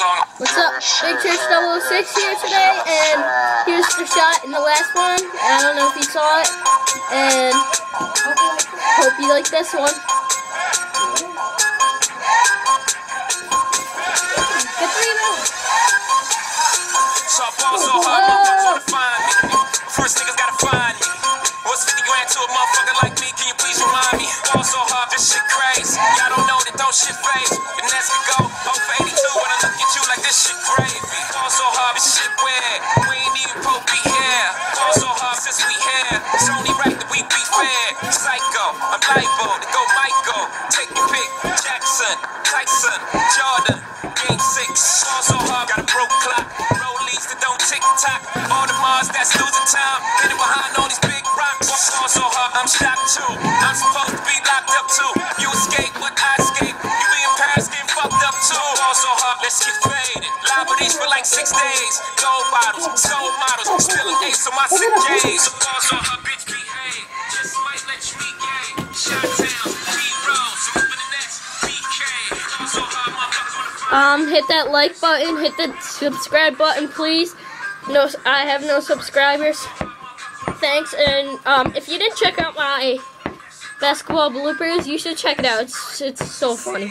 What's up? Big Church 006 here today, and here's the shot in the last one. I don't know if you saw it, and hope you like this one. Good three We ain't even supposed to be here. Ball so hard since we here. It's only right that we be fair. Psycho, I'm liable to go Michael. Take your pick. Jackson, Tyson, Jordan, Game 6. Ball so hard, got a broke clock. Rollies that don't tick tock. All the Mars that's losing time. Hidden behind all these big rocks. Ball so hard, I'm shocked too. I'm supposed let's get faded. Liberties for like six days. Gold bottles, soul models. Spilling ace on my sick days. Ball so hard, bitch, behave. Just might let you be gay. Um, hit that like button, hit the subscribe button, please. No, I have no subscribers. Thanks, and um, if you didn't check out my basketball bloopers, you should check it out. It's, it's so funny.